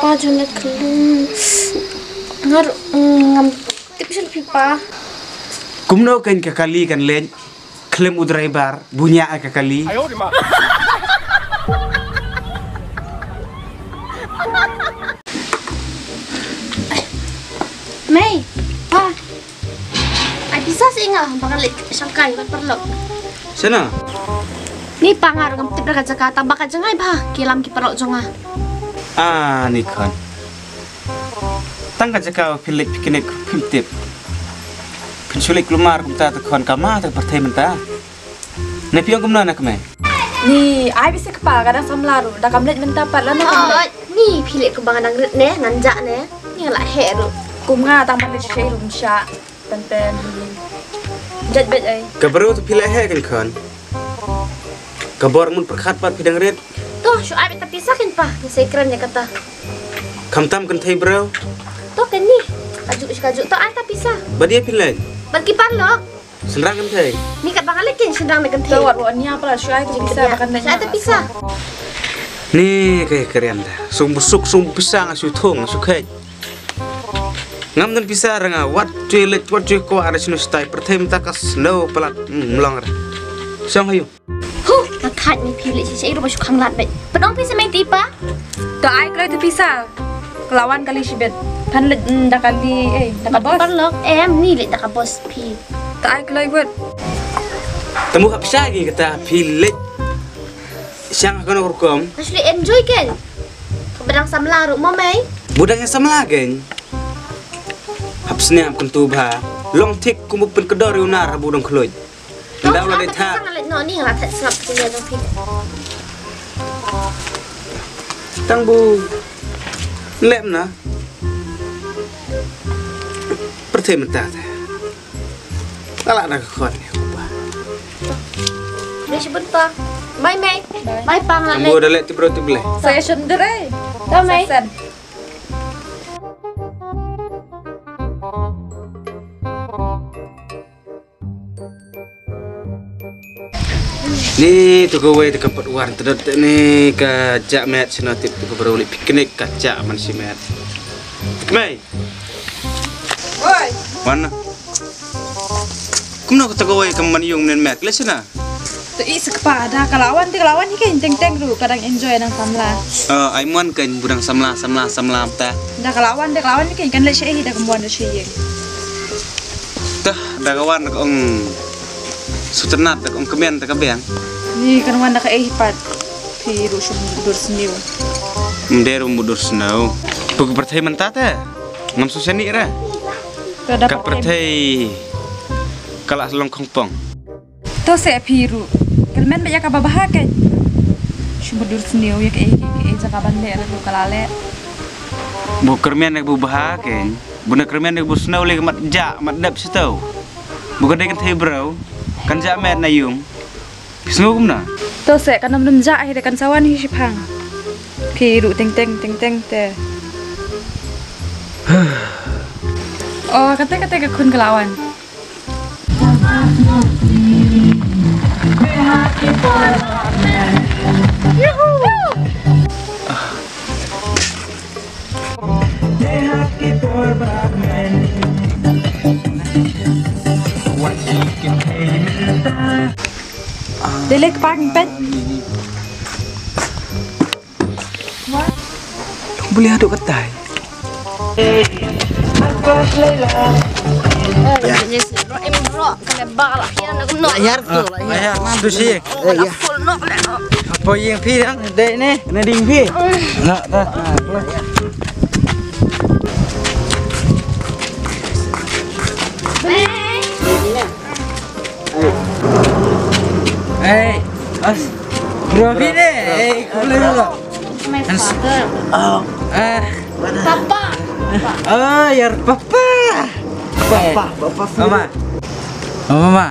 pa jone kelum ngar ngam tipis lebih pa Kumno kan kakali kan len klem udrai bar bunya kakali. Mei pa. Ai bisa sih nggak bakal lek sangkai ba perlu. Sana. ni pangar ngam tip ka Jakarta bakal jangai pa. Kilam ki jonga Ah ni kan. Tangga jaka pilik pikinik piltip. Penculik lumar kumta ta kon kama ta partai menta. Ne piang kumna nak me. Ni, ai bisa kepa kadang samlaru, dah kamlet minta pat nak oh kamlet. ni pilih ke bangan nang ne nanjak ne ni lah heru Kum nga tang pat shay rum pen. Jat bet ai. Tu pilih he kan kan. Kabor mun perkhat pat pidang red. Tuh syu abi tapi sakin pa ni saya keren ya kata Kamtam kan thai bro. tuh kan ni kaju kaju tuh ai tapi sah Badia pilih. bagi parlo Senrang kan thai. ni kat bangan lekin sedang dengan teh Tawat ruan ni apa lah ai tu bisa bahkan nak. saya tapi sah Ni kayak keren dah. Sung busuk sung pisang asu thong asu kai. Ngam dan pisah ranga wat cuy let wat cuy ko ada sinu stai perthem takas no pelat melong ra. Sang hayu. Ni pilih si saya rupa syukang lat bet. Pedong pisa main tipa. Dah ai kalau tu bisa. Kelawan kali sibet. Pan let dah kali eh dah Mat kabos. parlok em ni lek tak bos pi. Tak ai kalau buat. Temu hap sagi kata pilet. Sang akan urkom. Actually enjoy kan. Kebedang samlaru mau mai. Budangnya sama lagi. Hap sniam kentu bah. Long tik kumupin kedor budang ulah no ni lah tak punya. Tang bu. Lem na. Perthem ta. Alak nak kon ni. Ni sebut pa. Bye. Bye pang lah Kamu lek. dah let tu bro tu boleh. Saya sender eh. Dah Ni tu kowe te kampat war terdet ni ka jak met sino tip tu baru li piknik ka jak man si met. Mai. Oi. Mana? Kumna ko ta kowe kam man yung nen met lesna. Tu i sekepa dah kelawan tu kelawan ni kan teng teng dulu kadang enjoy nang samla. Eh ai mon kan budang samla samla samla ta. Dah kelawan dah kelawan ni kan kan le shay dah kemuan dah shay. Tah da kawan ka ong suternat ka ong kemen ta ka beang. Ni kan wan dah ka eh pat. Pi ru shum dur sniu. Mderu mudur snow. Buku pertai menta ta. Ngam suseni ra. Ka pertai kalak selong kongpong. Tu se pi ru. Kan men banyak ka babah kan. Shum dur sniu ya ka eh ka eh jaka bande ra tu kalale. Bu kermian bu bahaken. Bu nak kermian bu snow lagi mat ja mat dap situ. Bu kan dekan thai bro. Kan ja met na yung. Snow kumna. Tu se kan nam ja ai kan sawan hi shipang. Pi ru teng teng teng teng te. Oh, kata kata ke kun kelawan. Boleh aduk ketai. Ya. Em ro kan bala ya nak no. Ayar tu lah. Ayah, mandu sih. Eh, ya. Full no le. Apa yang pi dan dek ni? Kena ding pi. Nak dah. Eh, as. Bro pi ni. Eh, boleh dulu. Oh, Ah, Papa. oh, yar papa. bapak, bapak. Mama. Mama.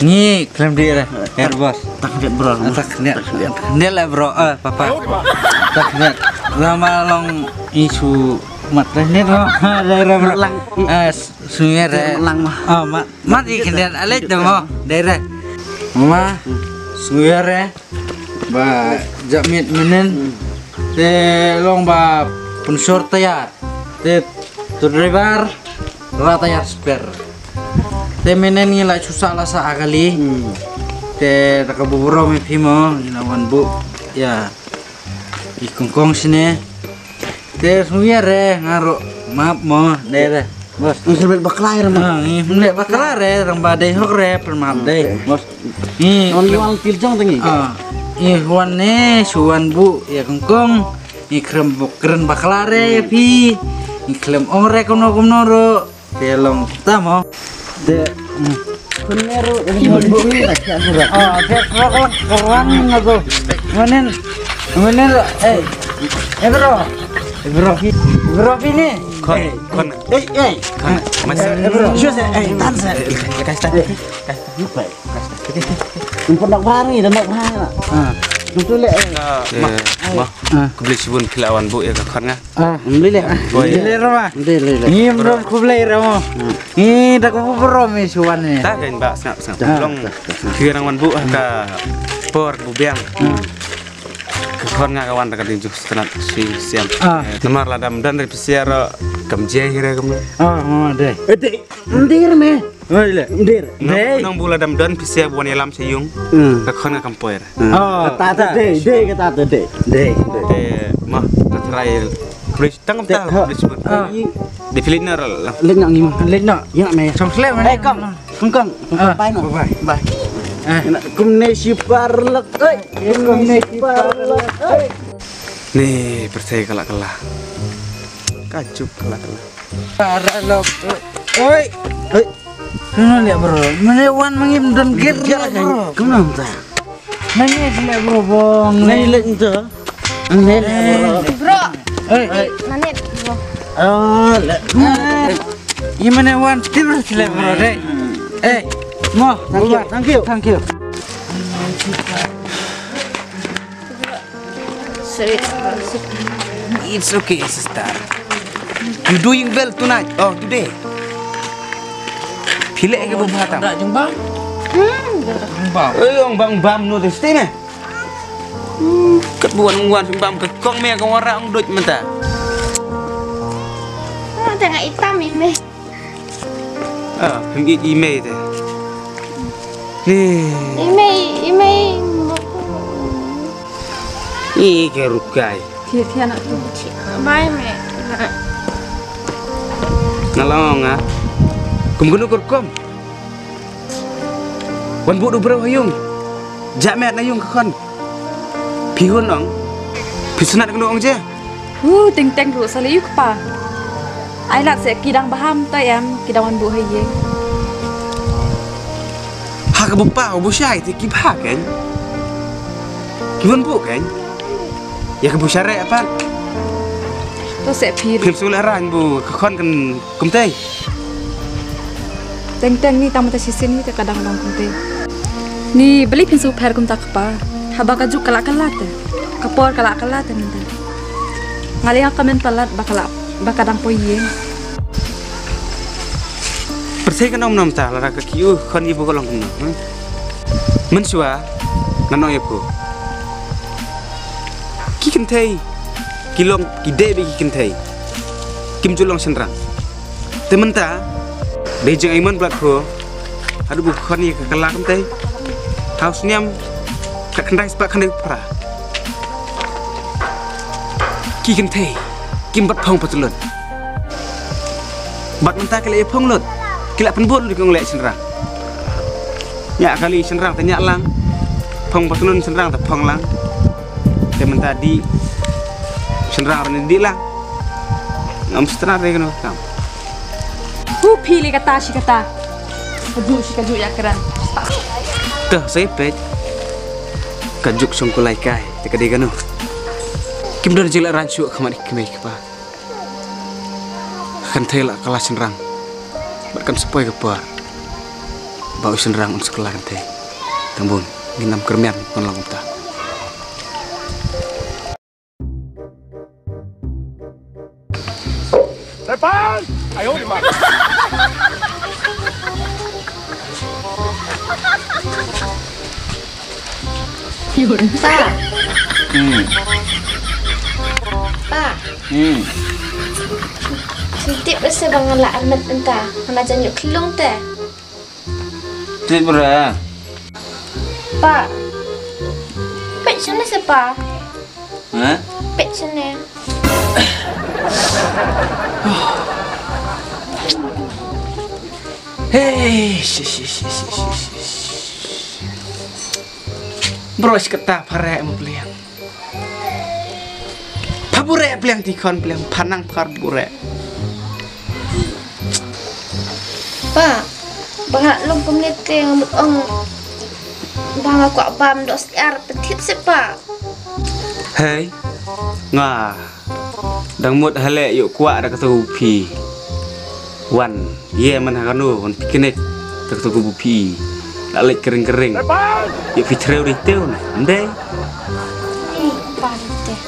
Ni klaim dia. Yar bos. Tak lihat bro. Tak lihat. Dia lah bro. Eh, papa. Tak lihat. Lama long isu mat dah ni bro. Daerah bro. Lang. Eh, sungai mah. Oh, mat mat ikan alit dah mo. Daerah. Mama. Sungai dah. Ba, jamit menen. Te long ba Pensur tayar. Te tu driver ra tayar spare. Te menen ni la susah lah sa kali. Te ra kabuburo mi pimo ilawan bu. Ya. Di kongkong sini. Te suya re ngaro maaf mo dere. Bos. Ngerbet baklair mah. Ah, ini mulai bakal re rang badai hok re permaaf deh. Bos. Ini Non liwal tiljong tengi. Ah, i huan ne suan bu. Ya kongkong i krem keren baklare ya pi. I klem ore kono kono ro. Telong tamo de Kunero dari bu. oh de kerang kerang ngago menen menen eh eh bro eh bro bro ini Kon, kon, Eh, eh. kon, masih. eh Jose, eh, tansa. Lekas tak. Lupa. Impor nak barang dan nak barang. Ah. Betul le. Eh, mah, aku beli sibun kilawan bu ya kon nga. ah Beli le. Oh iya. Ile roma Beli le. Ini bro kublai ramo. Ini dak ku bro mi suan ni. Tak kan mbak snap snap. Ah, Long tak. kirang wan bu ka por bu biang. Ke kon nga kawan dekat tinju setelah si siam. Ah. Eh, Nomor ladam dan dari pesiar kam je hira kam. Oh, oh, deh. Eh, dek. Ndir me. Oh, ile. Ndir. Deh. Nong bu ladam dan pesiar buan elam sayung. Hmm. Ke kon nga kam poer. Oh, Kata ada dek, dek kata ada. Dek. Eh, mah terakhir. Beli tangam tahu beli sibun. Ah. Di Filipina lah. Nhặng gì mà. Lên nọ. Ya me. Trong slep Eh, này. kong. Kong kong. Ah, Bye no. bye. Bye. Eh. Nak kum ne si parlek. Eh, kum ne si parlek. Eh. Nih, percaya kalak kalah. Kajuk kalak kalah. Para lo. Oi. Eh, Kena lihat bro. Mana wan mangim dan gear lihat kan. bro. Ta. Nanya lihat bro bong. Le nto. Nei le. Bro, Eh, nanit. Bro. Oh, le. ini mana wan tidur lihat bro deh. Eh, mau. Thank you. Thank you. Thank you. It's okay, sister. You doing well tonight. Oh, today. Pilih ke bubuhatan. Tak jumpa. Jumpa. Eh, ông bang bam no de ste me. Kat buan buan bam ke kong me kong ông doj menta. Ah, tengah hitam ini. Ah, pingi email de. Ini, ini. ini ke rukai. Thia thia nak tu. Bye, me. Ngalong ah. Kum gunu kur kom. Wan bu du bro hayung. Jamet na yung kakon. Pihun ong. Pisunat kenu ong je. Hu ting teng ru sali yuk pa. Ai lak se kidang baham ta em kidang wan bu hai ye. Ha ka bupa o bu syai ti ki ba kan. Ki wan bu kan. Ya ke bu syare apa? To se la ran bu kakon kan kum tei. Teng teng ni tamu ta sisin ni kadang dong kum te. Ni beli pinsu per kum tak pa. Haba ka juk kalak te. Kapor kalak te nanti. Ngali ang kamen palat bakala bakadang po ye. Percaya kan om ta lara ke kiu kan ibu kolong kena. Mensua nanong ibu. Ki kentai kilong kide be ki kentai. Kim julong sendrang. Temen ta dejeng iman belak ko. Aduh bukan ya kekelak kentai. Haus niam kakendai sebab kendai pra. Ki kentai kim bat pong patulun. Bat mentah kelai pong lot. Kila penbut lu kong lek senrang. Nyak kali senrang tanya lang. Phong patulun senrang ta phong lang. Temen tadi senrang ran di lang. Ngam setengah re keno kam. Hu pili kata si kata. Kaju si kaju ya keran. Tuh saya pet. Kajuk songkulai kai. Tika dia keno. Kim dan jila rancu kamari kemai kepa. Kan tela kalah senrang. Bahkan sepoi kepa. Bau senrang un sekolah kan teh. Tambun nginam kermian kon lang ta. Sa. Pa, Hmm. Titip rasa bang lah, ala amat entah. Mana janyuk kelong te. Titip bra. Pa. Pet sana se pa. Ha? Pet sana. Hei, shi shi shi shi shi shi. Bros kata pare empliang. Pabure empliang dikon empliang panang parbure. Hmm. Pa. Bang long pemnet ke ngamut ong. Bang aku abam dos ar petit siapa? Hei, nga, dang mut hale yuk kuat dah kata upi. Wan, ye man hakanu, wan piknik, tak kata upi. Lalik kering-kering. Yuk fitreu di teu na, ndai. Eh, pa teh.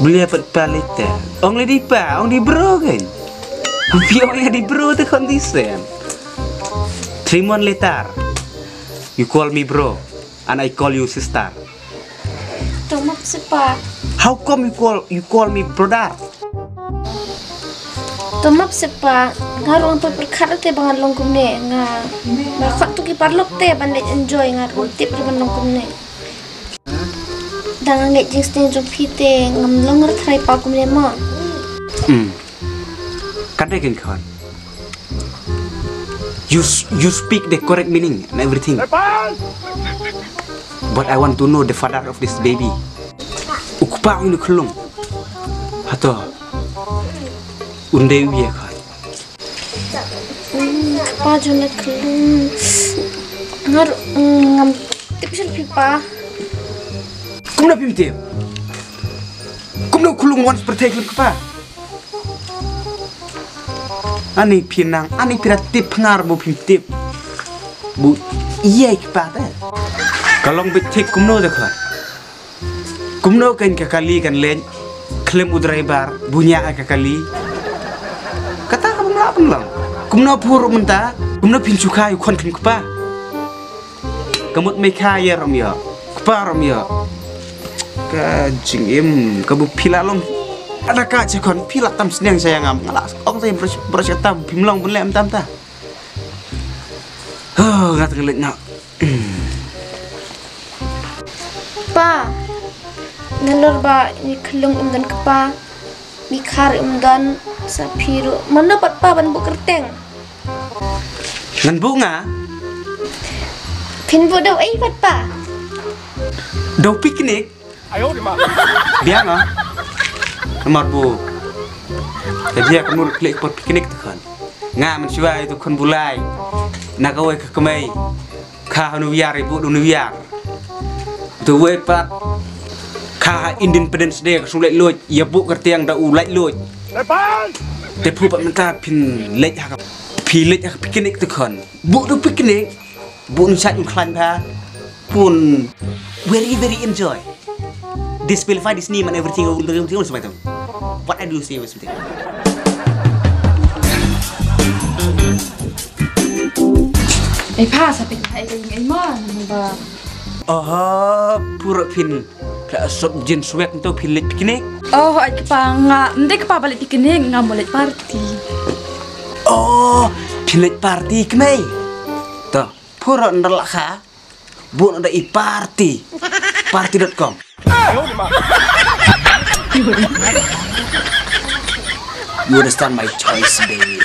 Beli apa balik teh? Ong le di pa, ong di bro kan? Ya di bro tu kondisen. Three months later, you call me bro, and I call you sister. Tomap siapa? How come you call you call me brother? Tomap siapa? Ngarung apa perkara teh bang long kumne nga. Bakot tu ki parlok teh bandai enjoy ngarung tip di bang long kumne. Dangan steng jom pite ngam longer try pa kumne mo. Hmm. Dia kan kawan. You you speak the correct meaning and everything. But I want to know the father of this baby. Ukpa ini kelung. Hato. Unde wiye kawan. Pa jom nak kelung. Ngar ngam tip sel pipa. Kum na pimte. Kum na kulung once per take อันนี้พี่นางอันนี้พี่ระติบงารบุพิมติบบุเยี่ยกปาเด้ก็ลองไปทิกกุมโนเด็กครับกุมโนกันกะกาลีกันเล่นเคลมอุดราบาร์บุญญากะกาลีกะตาคำลาบังลังกุมโนพูรุมันตากุมโนพินชุขายู่คนขึ้นกป้ากมุดไม่ค่ายรำเยอะกป้ารำเยอะกะจิงเอ็มกะบุพิลาลง ada ka je kon pila tam seneng saya ngam ngala ong saya beros beros tam bimlong pun lem tam ta oh ngat ngelit nak Pa. Nalor ba ni kelung imdan kepa. Bikar imdan sa piru. Mana pat pa ban bu kerteng. ngan bunga Pin bu daw ay pat pa. do piknik biang ah มดบูแต่เดียกนู่นคลิกปดพิกนิกทุกคนงามันช่วยทุกคนบุไลนักเอาไว้ก็ไม่ข้าฮนุวิยาริบุดุนุวิยาตัวเวปัดข้าอินดินปรเด็นเด็จสุเล็ดลุยยาบุกระเตียงดาอูเล็ดลุยแต่ผู้ปัดมันตาพินเล็ดหักพีเล็ดหักพิกนิกทุกคนบุดุพิกนิกบุนุชัดอยู่คลันพะคุณ very very enjoy this will find this name and everything betul what I do say was something Ay pa, sabi ka ay iman. Ano ba? oh pura pin ka sob jin swek to pin lej piknik Oh, ay pa nga. Hindi ka balik pikinig. Nga mulit party. oh pin lej party kemai to pura ndelak ha bu ada i party party.com You understand my choice, baby.